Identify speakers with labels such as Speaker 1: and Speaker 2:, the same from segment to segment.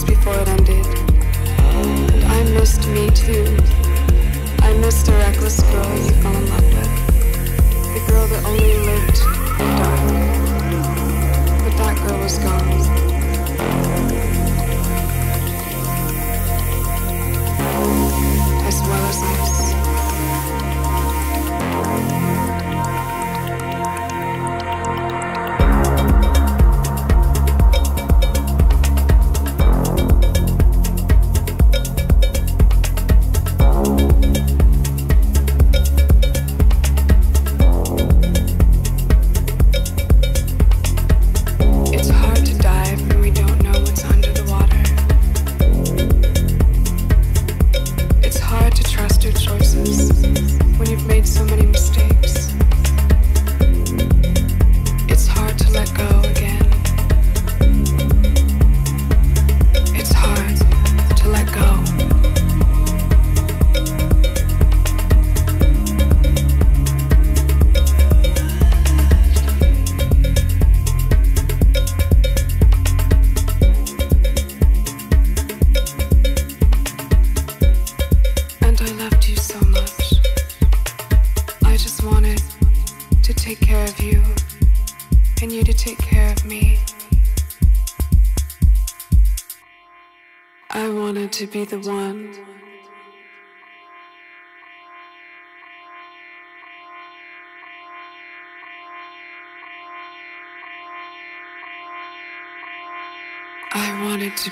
Speaker 1: just before it ended. And I missed me too. I missed the reckless girl you fell in love with. The girl that only lived in dark. But that girl was gone. as well as I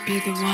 Speaker 1: be the one.